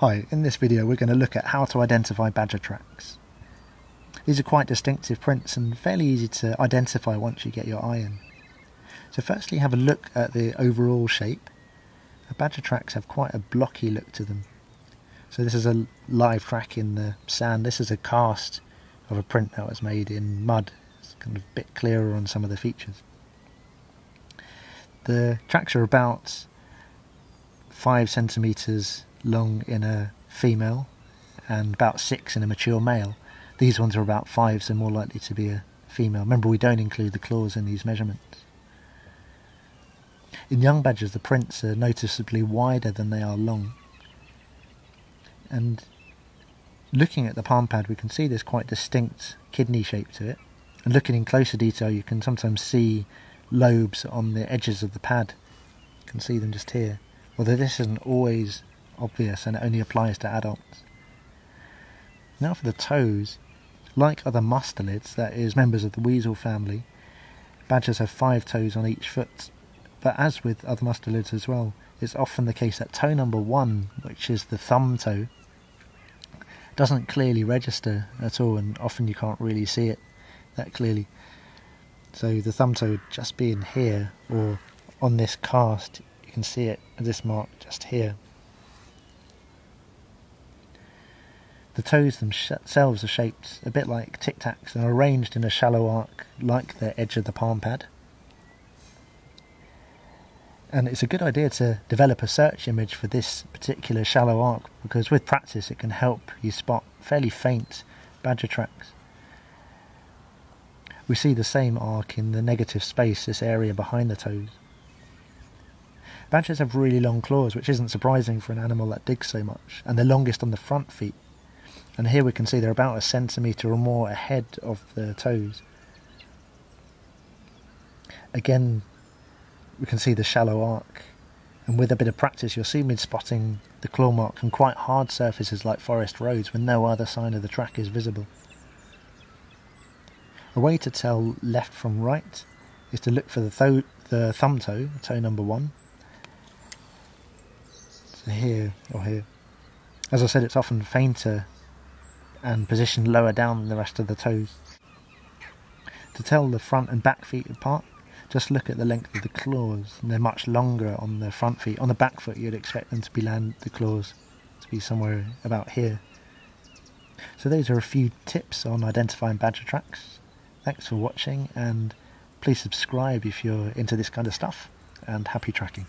Hi, in this video we're going to look at how to identify badger tracks. These are quite distinctive prints and fairly easy to identify once you get your eye in. So firstly have a look at the overall shape. The badger tracks have quite a blocky look to them. So this is a live track in the sand, this is a cast of a print that was made in mud. It's kind of a bit clearer on some of the features. The tracks are about 5 centimetres long in a female and about six in a mature male. These ones are about five, so more likely to be a female. Remember, we don't include the claws in these measurements. In young badgers, the prints are noticeably wider than they are long. And looking at the palm pad, we can see there's quite distinct kidney shape to it. And looking in closer detail, you can sometimes see lobes on the edges of the pad. You can see them just here. Although this isn't always obvious and it only applies to adults. Now for the toes. Like other mustelids, that is members of the weasel family, badgers have five toes on each foot. But as with other mustelids as well, it's often the case that toe number one, which is the thumb toe, doesn't clearly register at all and often you can't really see it that clearly. So the thumb toe just being here or on this cast, you can see it, this mark just here. The toes themselves are shaped a bit like tic tacs and are arranged in a shallow arc like the edge of the palm pad. And it's a good idea to develop a search image for this particular shallow arc because with practice it can help you spot fairly faint badger tracks. We see the same arc in the negative space, this area behind the toes. Badgers have really long claws, which isn't surprising for an animal that digs so much, and they're longest on the front feet, and here we can see they're about a centimetre or more ahead of the toes. Again, we can see the shallow arc, and with a bit of practice, you'll see me spotting the claw marks on quite hard surfaces like forest roads when no other sign of the track is visible. A way to tell left from right is to look for the, th the thumb toe, toe number one. So here or here. As I said, it's often fainter and positioned lower down than the rest of the toes. To tell the front and back feet apart, just look at the length of the claws. They're much longer on the front feet. On the back foot, you'd expect them to be land the claws to be somewhere about here. So those are a few tips on identifying badger tracks. Thanks for watching and please subscribe if you're into this kind of stuff and happy tracking.